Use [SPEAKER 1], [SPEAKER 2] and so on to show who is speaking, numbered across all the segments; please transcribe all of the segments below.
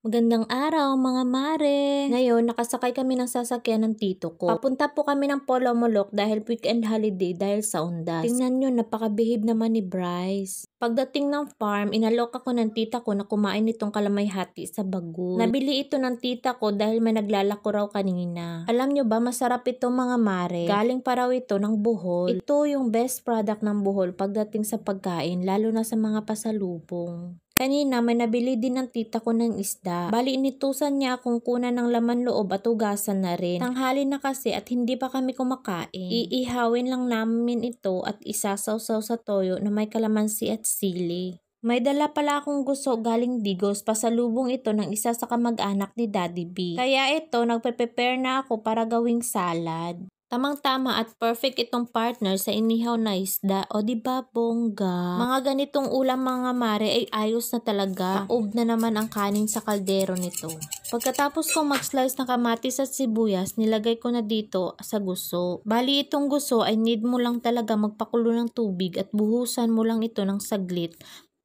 [SPEAKER 1] Magandang araw mga mare! Ngayon, nakasakay kami ng sasakyan ng tito ko. Papunta po kami ng Polomolok dahil weekend holiday dahil sa undas. Tingnan nyo, napakabihib naman ni Bryce. Pagdating ng farm, inalok ako ng tita ko na kumain nitong kalamay hati sa bagoy. Nabili ito ng tita ko dahil may naglalako raw kanina. Alam nyo ba, masarap ito mga mare. Galing pa raw ito ng buhol. Ito yung best product ng buhol pagdating sa pagkain, lalo na sa mga pasalubong. Kanina may nabili din ng tita ko ng isda. Bali initusan niya akong kunan ng laman loob at ugasan na rin. Tanghali na kasi at hindi pa kami kumakain. Iihawin lang namin ito at isasawsaw sa toyo na may kalamansi at sili. May dala pala akong gusto galing Digos, pasalubong ito ng isa sa kamag-anak ni Daddy B. Kaya ito, nagpe-prepare na ako para gawing salad. Tamang-tama at perfect itong partner sa inihaw na isda. O di ba bongga? Mga ganitong ulam mga mare ay ayos na talaga. Paub na naman ang kanin sa kaldero nito. Pagkatapos ko mag-slice ng kamatis at sibuyas, nilagay ko na dito sa guso. Bali itong guso ay need mo lang talaga magpakulo ng tubig at buhusan mo lang ito ng saglit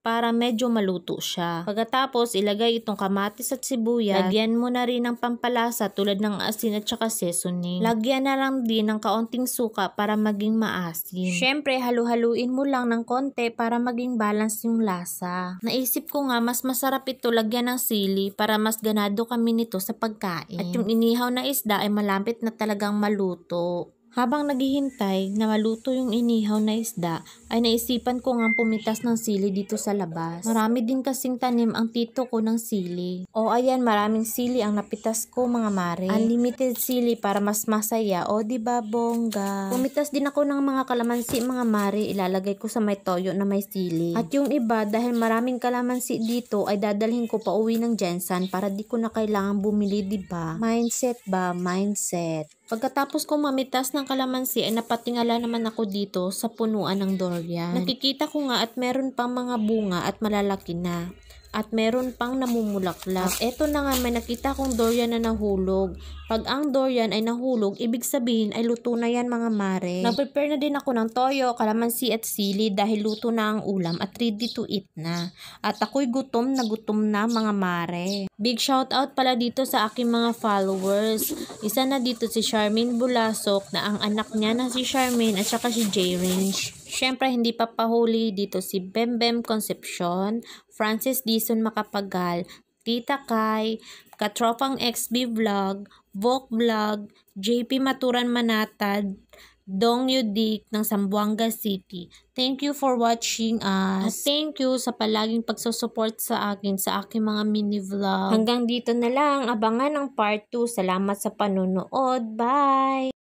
[SPEAKER 1] para medyo maluto siya. Pagkatapos, ilagay itong kamatis at sibuyas. Lagyan mo na rin ng pampalasa tulad ng asin at saka seasoning. Lagyan na lang din ng kaunting suka para maging maasim. Syempre, halu-haluin mo lang ng konti para maging balance yung lasa. Naisip ko nga, mas masarap ito lagyan ng sili para mas ganado kami nito sa pagkain. At yung inihaw na isda ay malapit na talagang maluto. Habang naghihintay na maluto yung inihaw na isda, ay naisipan ko nga pumitas ng sili dito sa labas. Marami din kasing tanim ang tito ko ng sili. O ayan, maraming sili ang napitas ko mga mare. Unlimited sili para mas masaya. O di ba bongga? Pumitas din ako ng mga kalamansi mga mare. Ilalagay ko sa may toyo na may sili. At yung iba, dahil maraming kalamansi dito, ay dadalhin ko pa uwi ng Jensen para di ko na kailangan bumili, ba? Mindset ba? Mindset. Pagkatapos kong mamitas ng kalamansi ay napatingala naman ako dito sa punuan ng durian. Nakikita ko nga at meron pang mga bunga at malalaki na. At meron pang namumulaklak. Eto na nga may nakita kong durian na nahulog. Pag ang durian ay nahulog, ibig sabihin ay luto na yan mga mare. Nag-prepare na din ako ng toyo, kalamansi at sili dahil luto na ang ulam at ready to eat na. At ako'y gutom na gutom na mga mare. Big shout out pala dito sa aking mga followers. Isa na dito si Charmaine Bulasok na ang anak niya na si Charmaine at saka si J-Range. Siyempre, hindi pa pahuli dito si Bembem Concepcion, Francis Dison Makapagal, Tita Kai, Katropang XB Vlog, Vok Vlog, JP Maturan Manatad, Dong Yudik ng Zamboanga City. Thank you for watching us. At thank you sa palaging pagsusupport sa akin sa aking mga mini vlog. Hanggang dito na lang. Abangan ang part 2. Salamat sa panonood. Bye!